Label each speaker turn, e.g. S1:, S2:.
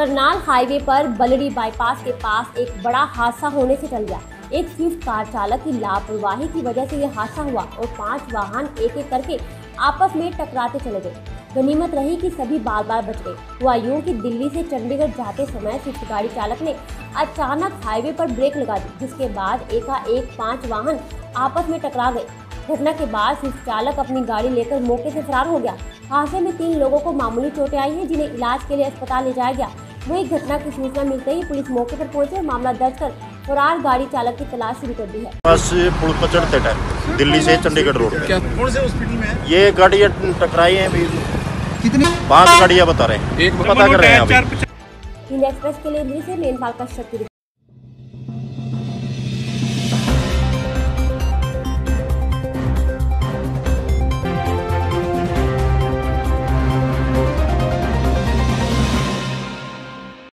S1: Karnal highway पर Baldi bypass के पास एक बड़ा हादसा होने से टल गया। एक स्विफ्ट कार चालक की लापरवाही की वजह से यह हादसा हुआ और पाँच वाहन एक एक करके आपस में टकराते चले गए। गनीमत रही कि सभी बार बार बच गए। हुआ यूँ कि दिल्ली से चंडीगढ़ जाते समय स्विफ्ट गाड़ी चालक ने अचानक हाईवे पर ब्रेक लगा दी, जिसके बाद एकाएक पाँच वाहन आपस में टकरा गए। घटना के बाद स्विफ्ट चालक अपनी गाड़ी लेकर मौके से फरार हो गया। हादसे में तीन लोगों को मामूली चोटें आई हैं, जिन्हें इलाज के लिए अस्पताल ले जाया गया। वही घटना की सूचना मिलते ही पुलिस मौके पर पहुँचे और मामला दर्ज कर फरार गाड़ी चालक की तलाश शुरू कर दी है।
S2: बस पुल पर चढ़ते टाइम दिल्ली से चंडीगढ़ रोड
S3: क्या कौन से हॉस्पिटल में
S2: ये गाड़ियाँ टकराई है अभी।
S3: कितनी?
S2: पाँच गाड़ियाँ बता रहे हैं। पता कर रहे हैं अभी।
S1: इंडिया एक्सप्रेस के लिए दिल्ली से मेनपाल की रिपोर्ट।